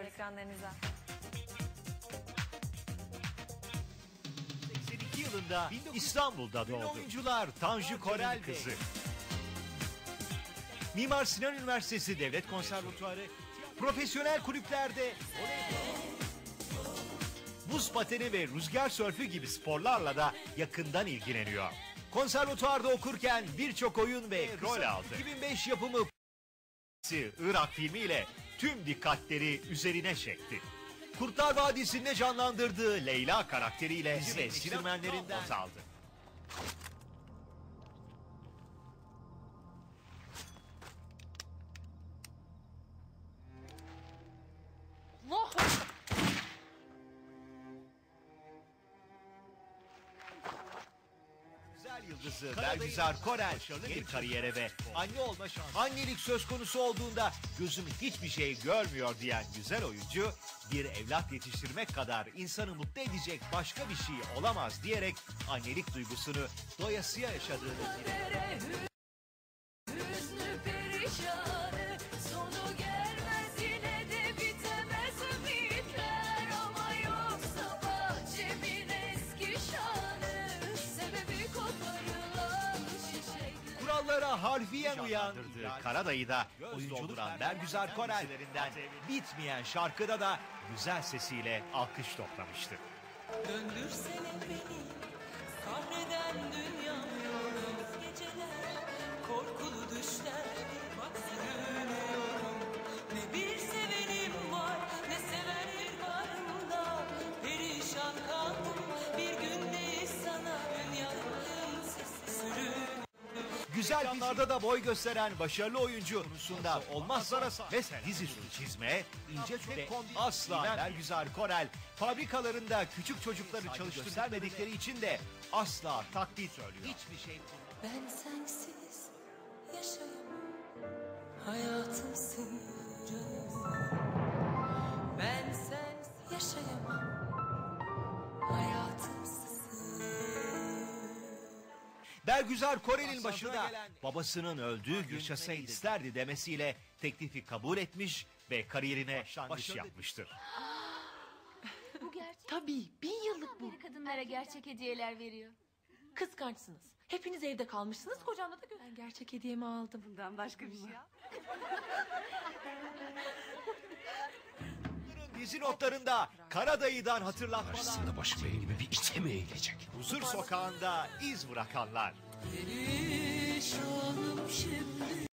ekranlarınıza. 82 yılında İstanbul'da doğdu. oyuncular Tanju Korel kızı. Mimar Sinan Üniversitesi Devlet Konservatuarı profesyonel kulüplerde buz pateni ve rüzgar sörfü gibi sporlarla da yakından ilgileniyor. Konservatuarda okurken birçok oyun ve rol aldı. 2005 yapımı Irak filmiyle tüm dikkatleri üzerine çekti. Kurtlar Vadisi'nde canlandırdığı Leyla karakteriyle dizi ve sinirmenlerinden not aldı. Yıldızı Bergüzar Korel bir kariyere ve anne olma şansı. Annelik söz konusu olduğunda gözüm hiçbir şey görmüyor diyen güzel oyuncu bir evlat yetiştirmek kadar insanı mutlu edecek başka bir şey olamaz diyerek annelik duygusunu doyasıya yaşadığını Kurallara harfiyen uyan Karadayı da oyunculuktan Bergüzar Korel'lerinden bitmeyen şarkıda da güzel sesiyle alkış toplamıştı. Döndürsene beni Sahreden dünyam yolum Geceler Güzel filmlerde da boy gösteren başarılı oyuncu. Konusunda olmazsa ve dizüstü çizme, ince ve asla Bergüzar Korel fabrikalarında küçük çocukları çalıştırmedikleri için de asla taklit söylüyor. Hiçbir şey Ben sensiz yaşayamam. Hayatımsın Bergüzar Korel'in başında babasının öldüğü yaşasaydı isterdi demesiyle teklifi kabul etmiş ve kariyerine baş yapmıştır. Bu gerçek. Tabii bin yıllık bu. Beri kadınlara gerçek hediyeler veriyor. Kıskançsınız. Hepiniz evde kalmışsınız. Kocamla da gö- Ben gerçek hediyemi aldım. Bundan başka bir şey yap. gezi notlarında Karadayı'dan hatırlatmalar. Karşısında başıma gibi bir ite eğilecek? Huzur sokağında iz bırakanlar. Perişanım şimdi.